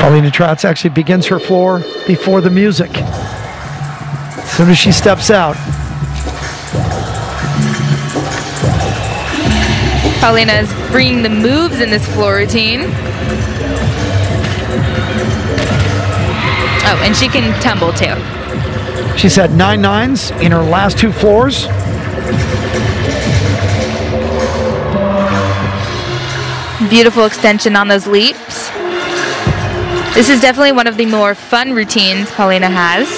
Paulina Tratz actually begins her floor before the music. As soon as she steps out, Paulina is bringing the moves in this floor routine. Oh, and she can tumble too. she's had nine nines in her last two floors. Beautiful extension on those leaps. This is definitely one of the more fun routines Paulina has.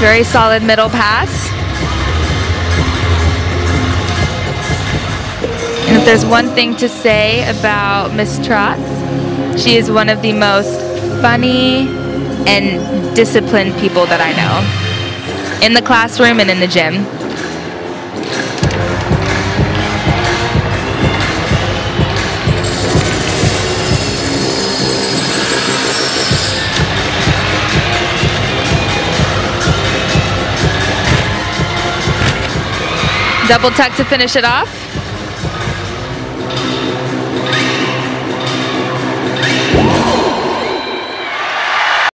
Very solid middle pass. And if there's one thing to say about Miss Tratz, she is one of the most funny and disciplined people that I know in the classroom and in the gym. Double tuck to finish it off.